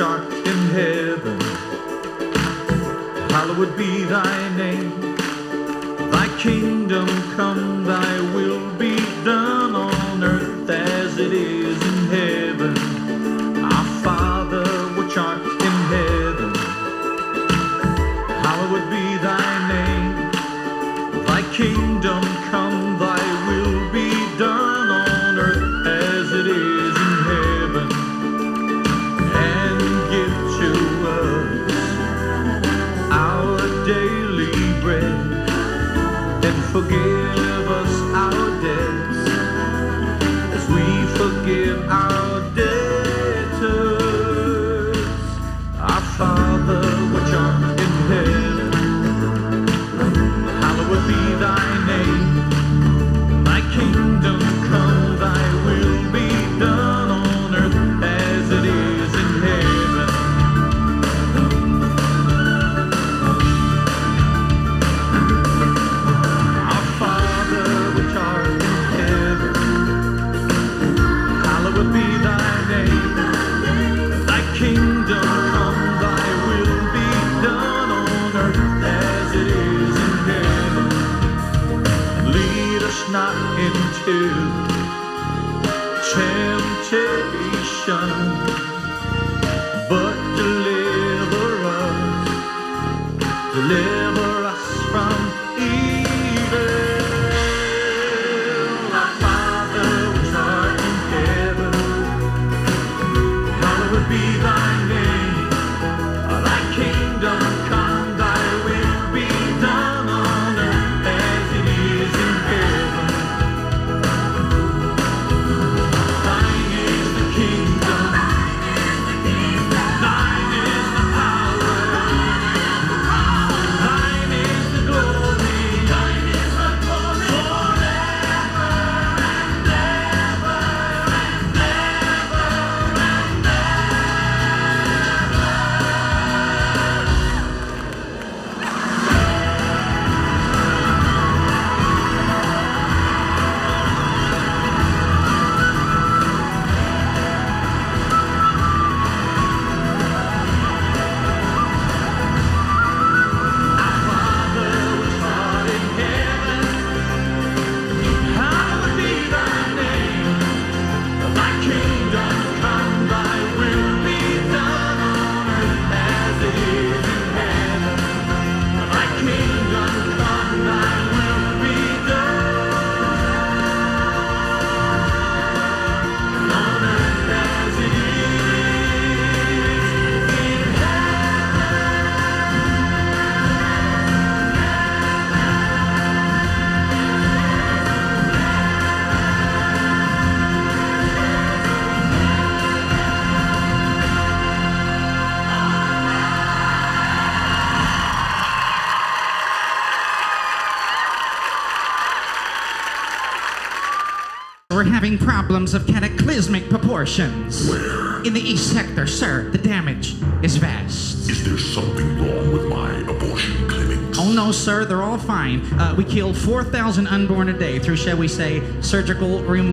art in heaven, hallowed be thy name. Thy kingdom come, thy will be done on earth as it is in heaven. Our Father, which art in heaven, hallowed be thy name. Thy kingdom come, and forgive into temptation, but deliver us, deliver having problems of cataclysmic proportions. Where? In the east sector, sir, the damage is vast. Is there something wrong with my abortion clinics? Oh no, sir, they're all fine. Uh, we kill 4,000 unborn a day through, shall we say, surgical room